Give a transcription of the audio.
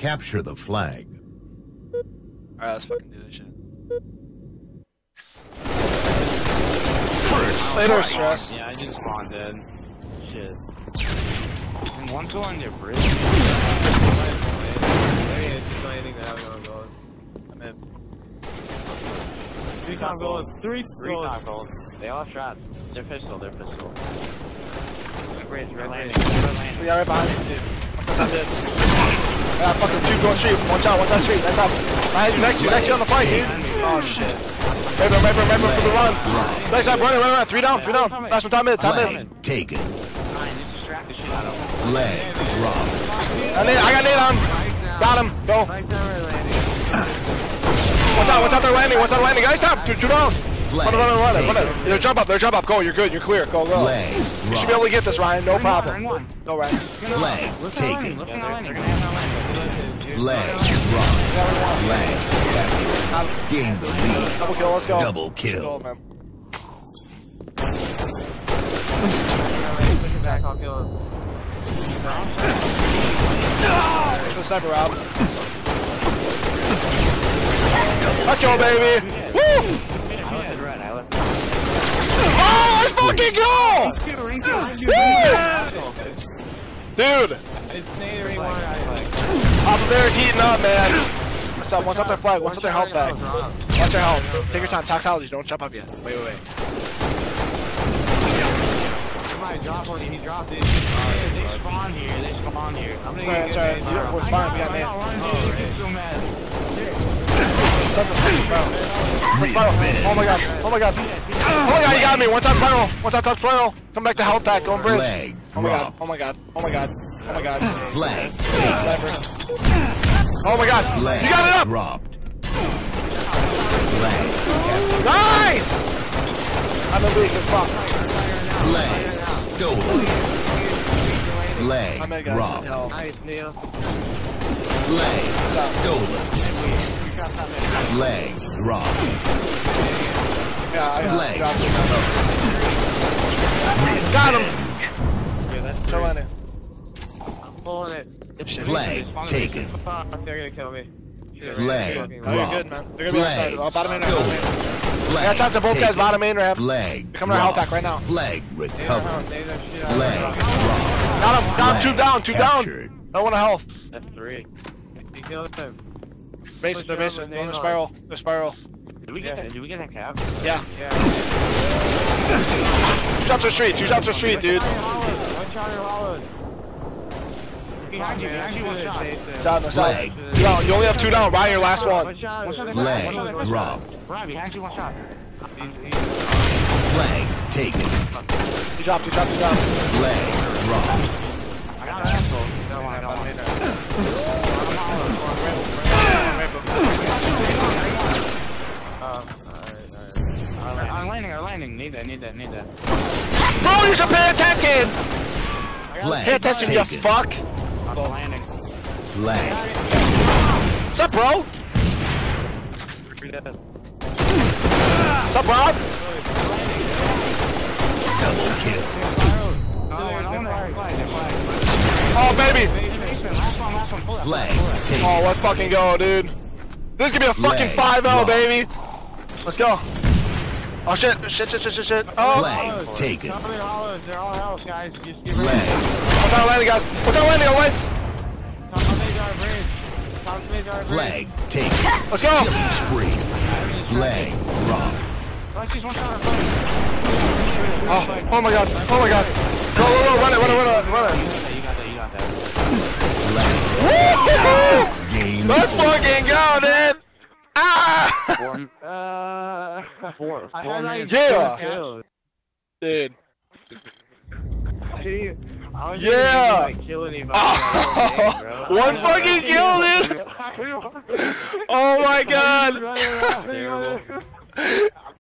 Capture the flag. Alright, let's fucking do this shit. First Later, stress. Yeah, I just spawned in. Shit. And one go on your bridge. Hey, just not anything to have on goals. I'm in. Three top goals. Three Three goals. top goals. They all shot. They're pistol, they're pistol. Red bridge, red landing, We red landing. got right behind you, dude. I'm dead. I fucking two going street. One shot, one shot street. That's up. Behind you, next you, next you on the fight, dude. Oh shit. Remember, remember, remember for the run. Next up, run, run, run. Three down, three down. Last one, distract the shit out of them. Leg dropped. I, need, I got Nate on. Got him. Go. What's out, what's out there landing? What's out landing? Stop. Two, two down. Flag Run it, run it, run it, run taken. it. Jump up, there, jump up. Go, you're good, you're clear. Go, go. Leg You should be able to get this, Ryan. No problem. ring one. Go, Ryan. Flag Look at taken. landing, look at landing. They're gonna have no landing. Leg dropped. Leg captured. Gain the lead. Double kill, let's go. Double Let's go, kill. man. Pushing back, I'll kill him. It's the sniper, Rob. Let's go, baby. Woo! Dude, It's Nate one. Papa Bear's heating up, man. What's up? What's up their flag? What's up their health bag? Watch your health. Take your time. Toxology. Don't jump up yet. Wait, wait, wait. Somebody dropped one. He dropped it. They they spawn here, they spawn here. I'm gonna Alright, get sorry. Nate. You don't- We're fine. We got I Nate. got one Oh, dude. right. so mad. Stop the freaking bro. Spiral. Oh my god. Oh my god. Oh my god, you got me. One time spiral. One time top spiral. Come back to health pack. Going bridge. Flag Oh my god. Oh my god. Oh my god. Oh my god. Flag Oh my god. Flag You got it up. dropped. Flag. Nice. I'm the weak as fuck. Flag stolen. Flag I'm in, guys. dropped. Nice, Neil. Flag stolen. Flag dropped. Yeah, I uh, got Flag dropped it. Got him. Yeah, that's Still three. in it. Pulling it. Shit. Flag taken. They're gonna kill me. Shit. Flag Oh, you're dropped. good, man. They're gonna be outside. Oh, bottom in, right, bottom in. Stolen. I got shots of both guys, bottom in, ramp. Flag Come to our health dropped. pack right now. Flag They don't recovered. have- they don't shit out of Flag me. dropped. Got him. Got him. Two down. Two down. Captured. No one health. That's three. He killed him. Basement. They're basement. They're in the spiral. They're spiral. Did we get that? Did we get that cap? Yeah. Yeah. Two shots to street. Two shots to street, dude. One shot in hollows. Behind you, behind you, one shot. It's out on the side. Flag. Two. You only have two down. Ryan, your last one. One shot. One shot in Flag one shot in dropped. Right, behind you, one shot. Flag taken. He dropped. He dropped. He dropped. Flag dropped. I got an asshole. No, I got one. I'm Need that, need that. Bro, you should pay attention. Flag Pay attention, you fuck. I'm landing. Flag. What's up, bro? What's up, Rob? Double kill. Oh, I don't know. They're flagged, they're flagged. Oh, baby. Last one, last one. Pull that. Flag. Oh, let's fucking go, dude. This is gonna be a fucking Leg 5-0, baby. Let's go. Oh, shit. Shit, shit, shit, shit, shit. Oh. Flag taken. Cover your hollows. They're all health, guys. Just give it. Flag. What's our landing, guys? What's our landing on lights? Top mid bridge. Top mid. Flag taken. Let's go. Killing Spree. Flag dropped. Like, she's one shot. Oh, oh my god. Oh my god. Go, go, go. Run it, run it, run it, run it. You got that, you got that, you got that. Flag. Woo! Let's fucking go, dude. Ah! Four, Uh, four, I had like. Yeah. two kills. Dude. See, I was Yeah. Like, kill anybody all day, bro. One fucking kill, dude. Oh my god. Running around. Terrible.